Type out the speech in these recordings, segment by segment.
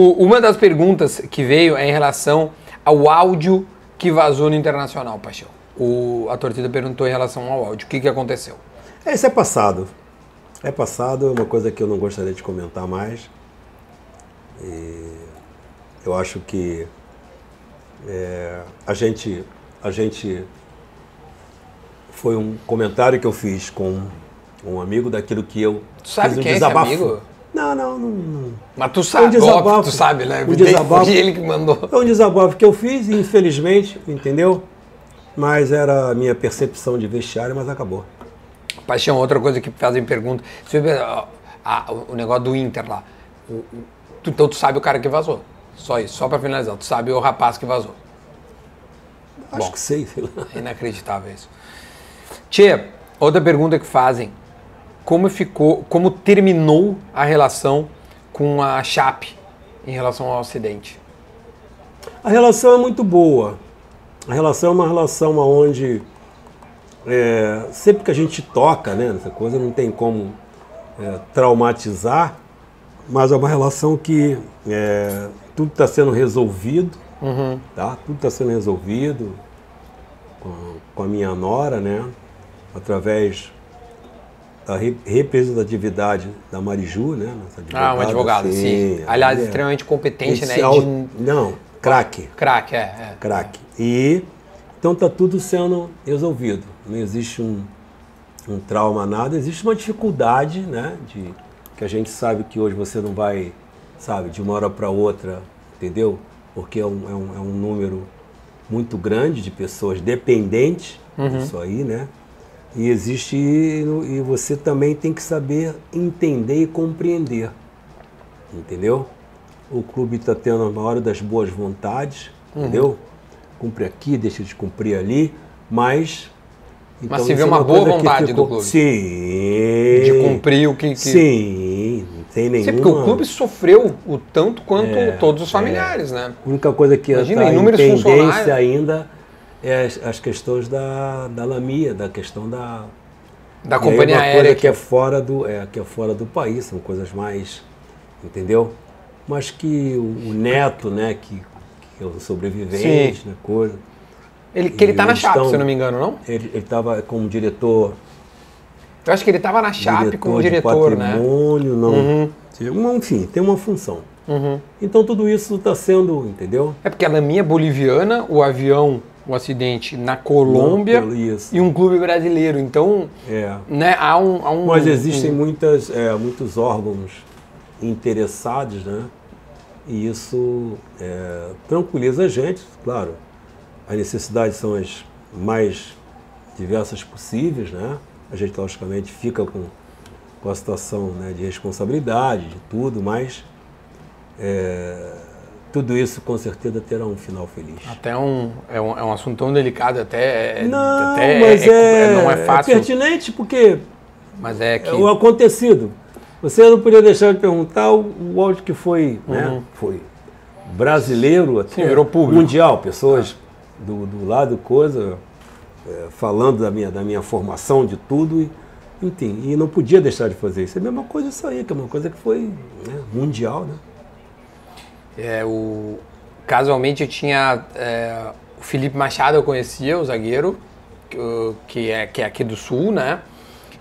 Uma das perguntas que veio é em relação ao áudio que vazou no Internacional, Paixão. O, a torcida perguntou em relação ao áudio. O que, que aconteceu? Esse é passado. É passado, é uma coisa que eu não gostaria de comentar mais. E eu acho que é, a gente, a gente foi um comentário que eu fiz com um amigo daquilo que eu tu sabe fiz um quem desabafo. é esse amigo? Não, não, não, não. Mas tu sabe, um desabafo. óbvio, tu sabe, né? Um desabafo. Foi ele que mandou. É um desabafo que eu fiz, infelizmente, entendeu? Mas era a minha percepção de vestiário, mas acabou. Paixão, outra coisa que fazem pergunta. A- o negócio do Inter lá. O- o- tu- então tu sabe o cara que vazou. Só isso, só pra finalizar. Tu sabe o rapaz que vazou. Acho Bom. que sei, sei lá. É inacreditável isso. Tia, outra pergunta que fazem. Como ficou, como terminou a relação com a Chape em relação ao acidente? A relação é muito boa. A relação é uma relação onde é, sempre que a gente toca né, nessa coisa, não tem como é, traumatizar, mas é uma relação que é, tudo está sendo resolvido, tá? Tudo está sendo resolvido com, com a minha nora, né? Através da re- representatividade da Mariju, né? Ah, um advogado, sim. Aliás, é- extremamente competente, né? al- de- Não, craque Craque, é, é. craque. E então está tudo sendo resolvido. Não existe um, um trauma, nada. Existe uma dificuldade, né? De, que a gente sabe que hoje você não vai, sabe, de uma hora para outra, entendeu? Porque é um, é, um, é um número muito grande de pessoas dependentes disso aí, né? E existe, e você também tem que saber entender e compreender, entendeu? O clube está tendo a maior das boas vontades, entendeu? Cumpre aqui, deixa de cumprir ali, mas. então Mas se vê é uma boa vontade do ficou- clube. Sim. De cumprir o que. que... Sim, não tem nenhuma. Sim, porque o clube sofreu o tanto quanto É, todos os familiares, né? A única coisa que Imagina, está em tendência ainda é as, as questões da, da Lamia, da questão da. Da E aí companhia é uma aérea. coisa que é fora do é, que é fora do país, são coisas mais, entendeu? Mas que o, o neto, né, que, que é o sobrevivente, né, coisa. Ele, que ele tá E na Chape, estão- se eu não me engano, não? Ele estava como diretor, Eu acho que ele tava na Chape como de diretor, né? patrimônio, não. Uma- Enfim, tem uma função. Uhum. Então tudo isso está sendo, entendeu? É porque a Laminha é boliviana, o avião, o acidente na Colômbia Não, e um clube brasileiro. Então, É. né, há um. Há um Mas existem um- muitas, é, muitos órgãos interessados, né? E isso é, tranquiliza a gente, claro. As necessidades são as mais diversas possíveis, né? A gente, logicamente, fica com, com a situação né, de responsabilidade, de tudo, mas é, tudo isso com certeza terá um final feliz. Até um é, um. é um assunto tão delicado, até. é- Não, até mas é, não é fácil. pertinente porque mas é que. É o acontecido. Você não podia deixar de perguntar o, áudio que foi, né? Foi brasileiro até Sim, virou público. mundial, pessoas do, do lado coisa é, falando da minha, da minha formação de tudo e enfim, e não podia deixar de fazer isso. É a mesma coisa isso aí, que é uma coisa que foi né, mundial, né? É, o, casualmente eu tinha. é, o Felipe Machado eu conhecia, o zagueiro, que, é, que é aqui do sul, né?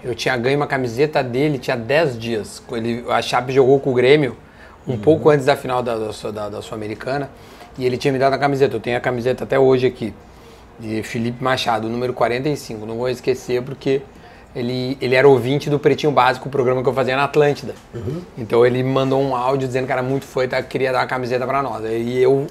Eu tinha ganho uma camiseta dele, tinha 10 dias. Ele, a Chape jogou com o Grêmio um pouco antes da final da, da, da Sul-Americana. E ele tinha me dado a camiseta. Eu tenho a camiseta até hoje aqui. De Felipe Machado, número 45. Não vou esquecer porque ele, ele era ouvinte do Pretinho Básico, o programa que eu fazia na Atlântida. Então ele mandou um áudio dizendo que era muito fã e tá- queria dar uma camiseta para nós. E eu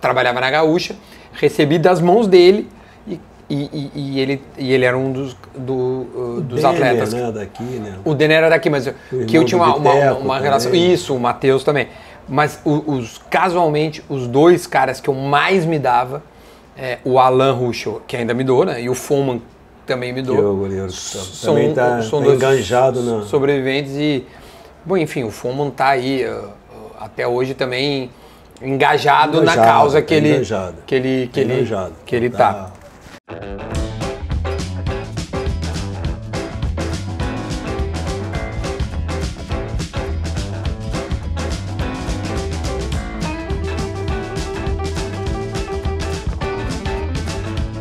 trabalhava na Gaúcha, recebi das mãos dele e, e, e- ele, e ele era um dos, do, uh, dos Denner, atletas. né, daqui, né? O Denner era daqui, mas eu- O que eu tinha uma, uma, uma também. relação. Isso, o Matheus também. Mas o- os, casualmente, os dois caras que eu mais me dava, é, o Alan Ruschel, que ainda me dou, né? E o Foman também me Que dou. é o goleiro que tá- São- também está são dois enganjado na. sobreviventes e bom enfim o Foman tá aí uh, até hoje também engajado, na Engajado, causa que tá ele que ele que Tá ele engajado. que ele tá.